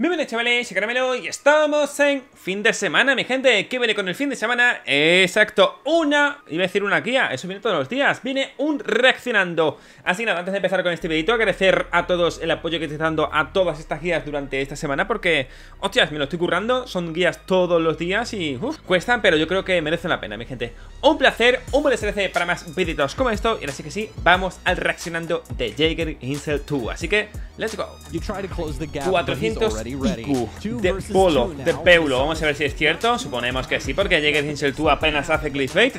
Bienvenidos chavales, soy Caramelo y estamos en fin de semana, mi gente. ¿Qué viene con el fin de semana? Exacto, una, iba a decir una guía, eso viene todos los días Viene un reaccionando. Así que nada, antes de empezar con este videito Agradecer a todos el apoyo que estoy dando a todas estas guías durante esta semana Porque, hostias, me lo estoy currando Son guías todos los días y, uff, cuestan Pero yo creo que merecen la pena, mi gente. Un placer, un buen SLC para más videitos como esto Y ahora sí que sí, vamos al reaccionando de Jaeger Insel 2 Así que, let's go. 400 De Polo, de Peulo. Vamos a ver si es cierto. Suponemos que sí, porque Hinsel 2 apenas hace clickbait.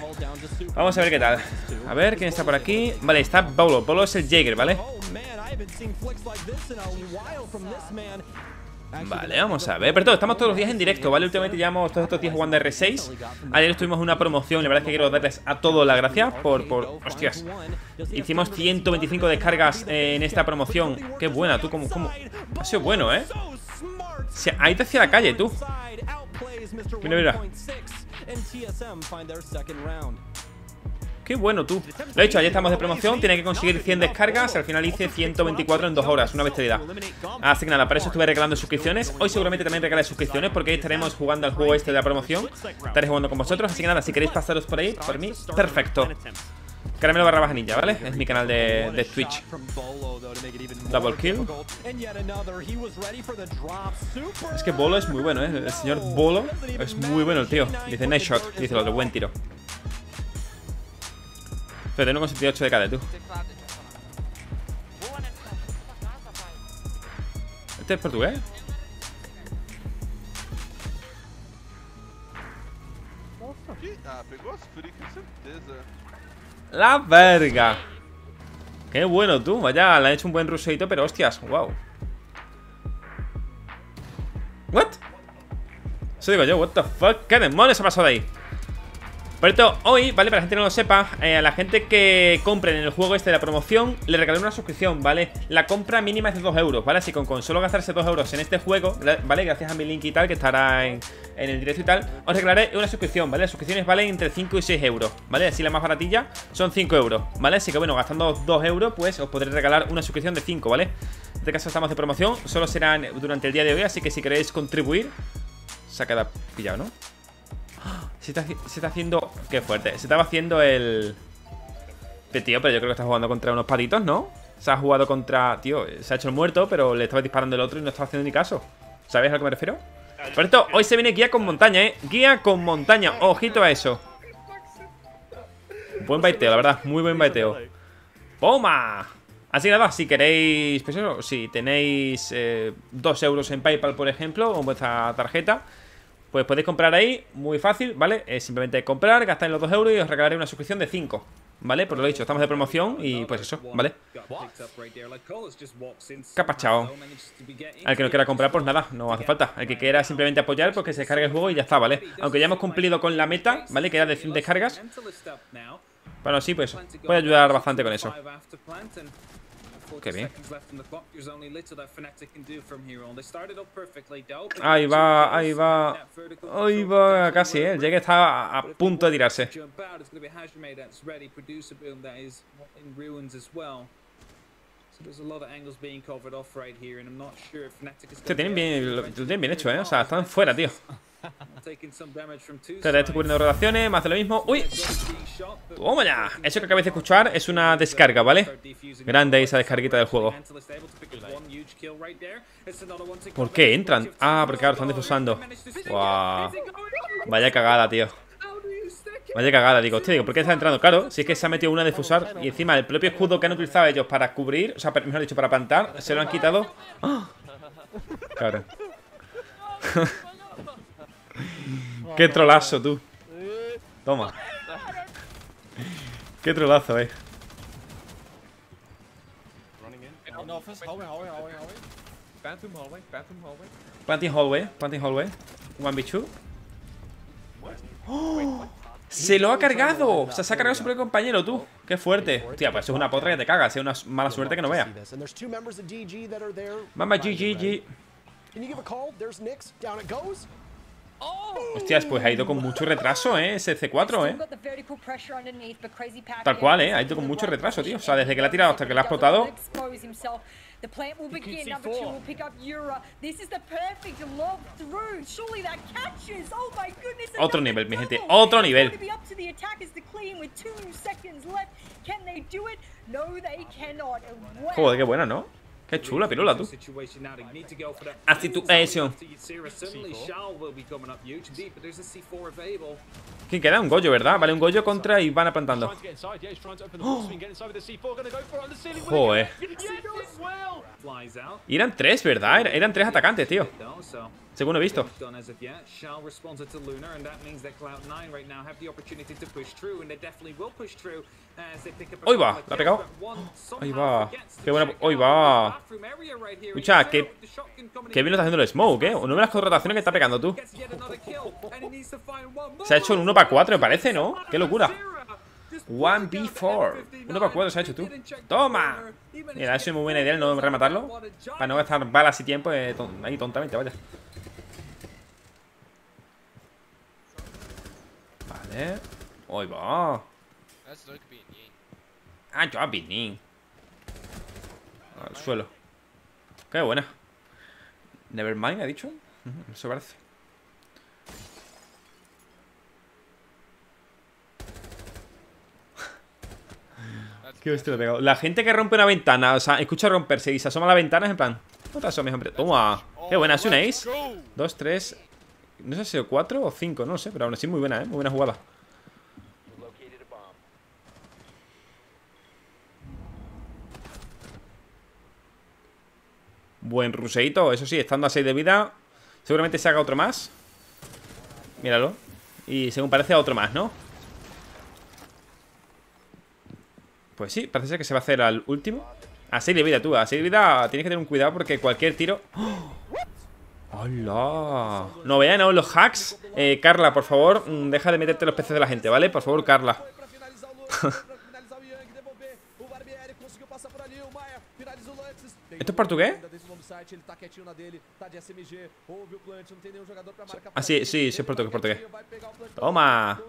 Vamos a ver qué tal. A ver, ¿quién está por aquí? Vale, está Polo. Polo es el Jaeger, ¿vale? Vale, vamos a ver. Pero todo, estamos todos los días en directo, ¿vale? Últimamente llevamos todos estos días jugando R6. Ayer estuvimos en una promoción. La verdad es que quiero darles a todos las gracias por, por. Hostias. Hicimos 125 descargas en esta promoción. Qué buena, tú, como. como... Ha sido bueno, ¿eh? Ahí te hacía la calle, tú. Mira, mira. Qué bueno tú. Lo he dicho, ayer estamos de promoción Tiene que conseguir 100 descargas Al final hice 124 en 2 horas Una bestialidad. Así que nada, para eso estuve regalando suscripciones. Hoy seguramente también regalaré suscripciones Porque hoy estaremos jugando al juego este de la promoción. Estaré jugando con vosotros Así que nada, si queréis pasaros por ahí Por mí, perfecto Caramelo barra baja ninja, ¿vale? Es mi canal de, de Twitch Double kill Es que Bolo es muy bueno, ¿eh? El señor Bolo es muy bueno el tío Dice nice shot, dice el otro, buen tiro Pero tengo con 78 de KD, tú ¿Este es portugués? Ah, pegou as com certeza. La verga. Qué bueno tú. Vaya, le han hecho un buen ruseito, pero hostias, wow. ¿What? Eso digo yo, what the fuck. ¿Qué demonios ha pasado ahí? Por esto, hoy, ¿vale? Para la gente que no lo sepa, eh, a la gente que compre en el juego este de la promoción, le regalé una suscripción, ¿vale? La compra mínima es de 2 euros, ¿vale? Así que con, solo gastarse 2 euros en este juego, ¿vale? Gracias a mi link y tal, que estará en, el directo y tal, os regalaré una suscripción, ¿vale? Las suscripciones valen entre 5 y 6 euros, ¿vale? Así la más baratilla son 5 euros, ¿vale? Así que bueno, gastando 2 euros, pues os podré regalar una suscripción de 5, ¿vale? En este caso estamos de promoción, solo serán durante el día de hoy, así que si queréis contribuir, se ha pillado, ¿no? Se está, haciendo... Qué fuerte. Se estaba haciendo el... tío, pero yo creo que está jugando contra unos patitos, ¿no? Se ha jugado contra... Tío, se ha hecho el muerto, pero le estaba disparando el otro y no estaba haciendo ni caso. ¿Sabes a lo que me refiero? Por esto, hoy se viene guía con montaña, ¿eh? Guía con montaña. Ojito a eso. Buen baiteo, la verdad. Muy buen baiteo. ¡Poma! Así que nada, si queréis, pues si tenéis eh, 2 euros en Paypal, por ejemplo, o vuestra tarjeta, pues podéis comprar ahí, muy fácil, ¿vale? Simplemente comprar, gastar los 2 euros y os regalaré una suscripción de 5 ¿Vale? Por lo dicho, estamos de promoción y pues eso, ¿vale? Capachao Al que no quiera comprar, pues nada, no hace falta El que quiera simplemente apoyar, pues que se descargue el juego y ya está, ¿vale? Aunque ya hemos cumplido con la meta, ¿vale? Que era de 100 descargas Bueno, sí, pues puede ayudar bastante con eso Qué bien. Ahí va, ahí va. Ahí va, casi, ¿eh? El está a, punto de tirarse. Te tienen bien, lo tienen bien hecho, ¿eh? O sea, están fuera, tío. Estoy cubriendo rotaciones, más de lo mismo ¡Uy! ¡Toma ya! Eso que acabáis de escuchar es una descarga, ¿vale? Grande esa descarguita del juego ¿Por qué entran? Ah, porque ahora están defusando Vaya cagada, tío Vaya cagada, digo, hostia, digo, ¿por qué está entrando? Claro, si es que se ha metido una a defusar Y encima el propio escudo que han utilizado ellos para cubrir O sea, mejor dicho, para plantar Se lo han quitado ¡Ah! Claro Qué trolazo, tú. Toma. Qué trolazo, eh. Planting hallway, planting hallway. One b ¡Oh! ¡Se lo ha cargado! O sea, se ha cargado su propio compañero, tú. ¡Qué fuerte! Hostia, pues es una potra que te cagas. Es una mala suerte que no vea. Mama GGG. Hostias, pues ha ido con mucho retraso, ¿eh? Ese C4, ¿eh? Tal cual, ¿eh? Ha ido con mucho retraso, tío O sea, desde que la ha tirado hasta que la ha explotado The plant will He keeps begin. Number two C4. will pick up Yura. This is the perfect lob through. Surely that catches. Oh my goodness. Otro nivel, mi gente, otro nivel. going to be up to the attackers to clean with two seconds left. Can they do it? No, they cannot. Wow. Joder, qué buena, ¿no? Qué chula, pirula, tú. A C4 available. ¿Quién queda? Un Goyo, ¿verdad? Vale, un Goyo contra Ivana plantando. Trying to get inside, yeah, he's trying to open the wall swing, get inside with the C4, gonna go for it on the ceiling. will Joder. Y eran tres, ¿verdad? Era- Eran tres atacantes, tío. Según he visto. done as of yet. Shao responded to Lunar, and that means that Cloud9 right now have the opportunity to push through, and they definitely will push through as they pick up a Ahí va, la ha pegado. Ahí va. Qué buena- out va. Escucha, que- Qué bien lo está haciendo el Smoke, ¿eh? Una de las rotaciones que está pegando tú. Se ha hecho un 1 para 4, me parece, ¿no? Qué locura. Just 1v4. 1 para 4 se ha hecho tú. ¡Toma! Mira, eso es muy buena idea no rematarlo. Para no gastar balas y tiempo eh, ton- ahí tontamente, vaya. Vale. Ahí va. Ah, yo a Binin. Al suelo. Qué buena. Nevermind, ha dicho. Eso parece. La gente que rompe una ventana, o sea, escucha romperse y se asoma a la ventana, es en plan. No te asomes, hombre. Toma. Qué buena, es let's ace. Dos, tres. No sé si o cuatro o cinco, no sé, pero aún así muy buena, ¿eh? Muy buena jugada. Buen ruseito, eso sí, estando a 6 de vida. Seguramente se haga otro más. Míralo. Y según parece, otro más, ¿no? Pues sí, parece ser que se va a hacer al último. A 6 de vida, tú. A 6 de vida tienes que tener un cuidado porque cualquier tiro. ¡Oh! ¡Hola! No vean ¿no? los hacks. Eh, Carla, por favor, mm, deja de meterte los peces de la gente, ¿vale? Por favor, Carla. Esto é um Ah, sí, sí, sí, es portugués, portugués. Toma.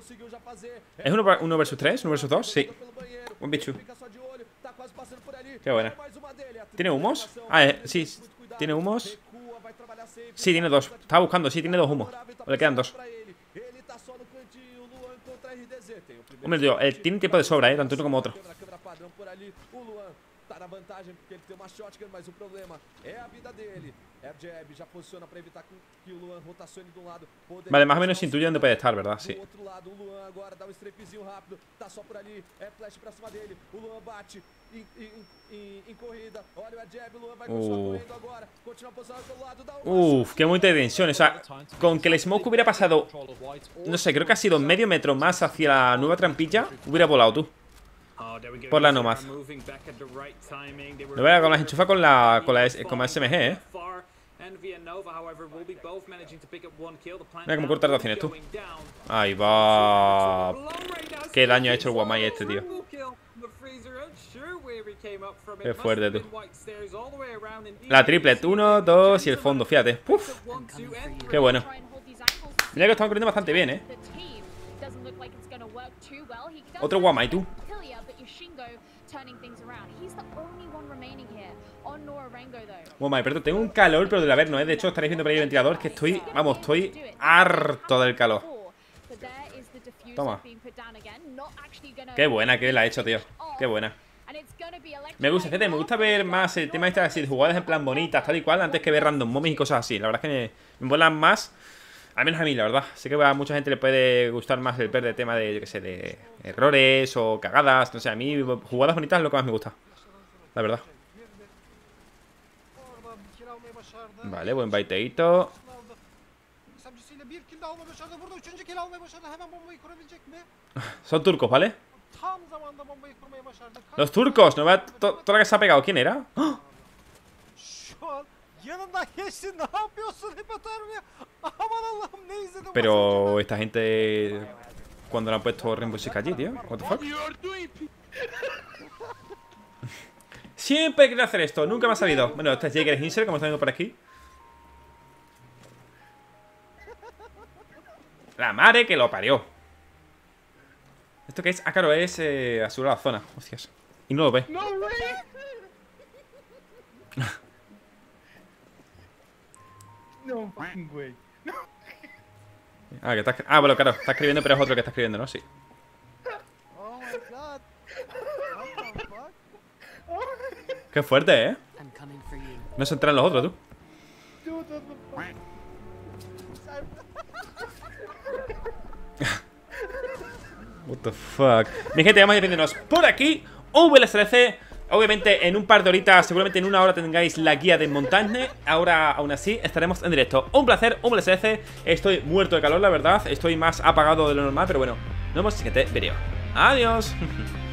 ¿Es uno, uno versus 3? ¿Uno versus 2? Sí. Buen bicho. Qué buena. ¿Tiene humos? Ah, eh, sí. ¿Tiene humos? Sí, tiene dos. Estaba buscando, sí, tiene dos humos. Le quedan dos. Hombre, tío, él tiene tiempo de sobra, ¿eh? Tanto uno como otro. Tá na vantagem porque ele tem uma shotgun, mas o problema é a vida dele. É a jab, já posiciona pra evitar que- que o Luan rotacione de um lado. Poderia Vale, más o menos se intuye puede estar, ¿verdad? Sí. outro lado, o Luan agora dá um strapezinho rápido. Tá só por ali. É flash pra cima dele. O Luan bate em, em, em, em corrida. Olha o jab, o Luan vai continuar Uh. correndo agora. Continua posicionado pelo lado. Dá uma Uf, qué momento de tensión. O sea, con que el smoke hubiera pasado, no sé, creo que ha sido medio metro más hacia la nueva trampilla, hubiera volado tú. Oh, there we go. Por la nomás. Lo veo con las enchufas con la, con la, con la SMG, ¿eh? Mira cómo corta rotaciones, tú. Ahí va. Qué daño ha hecho el Swallow, este, tío. Qué fuerte, tú. La triplet, 1, 2 y el fondo, fíjate. Uf, qué bueno. Mira que están corriendo bastante bien, ¿eh? Otro Guamay, tú. Killia, but Yoshingo turning things around. He's the only one remaining here on Norango though. Bueno, pero tengo un calor, pero del averno, ¿eh? De hecho, estaréis viendo por ahí el ventilador que estoy, vamos, estoy harto del calor. Toma. Qué buena que la ha hecho, tío. Qué buena. Me gusta, me gusta ver más el tema este de jugadas en plan bonitas, tal y cual, antes que ver random mommies y cosas así. La verdad es que me, me molan más, al menos a mí, la verdad. Sé que a mucha gente le puede gustar más el ver tema de, yo qué sé, de errores o cagadas. No sé, a mí jugadas bonitas es lo que más me gusta. La verdad. Vale, buen baiteito. Son turcos, ¿vale? Los turcos, ¿no toda la que se ha pegado? ¿Quién era? ¡Ah! Pero esta gente... Cuando le han puesto Rainbow Six allí, tío? What the fuck? Siempre he hacer esto, nunca me ha sabido. Bueno, este es Jager Hinser, como está viendo por aquí. La madre que lo parió. ¿Esto qué es? Ah, claro, es eh, asegurar la zona. Hostias. Y no lo ve. No fucking way. Ah, que está, ah, bueno, claro, está escribiendo, pero es otro que está escribiendo, ¿no? Sí. Oh my god. What the fuck? Qué fuerte, ¿eh? No se enteran los otros, tú. What the fuck? Mi gente, vamos a dependernos por aquí. VLSLC. Obviamente, en un par de horitas, seguramente en una hora tengáis la guía de montaje. Ahora, aún así, estaremos en directo. Un placer, un VLSLC. Estoy muerto de calor, la verdad. Estoy más apagado de lo normal, pero bueno. Nos vemos en el siguiente vídeo. Adiós.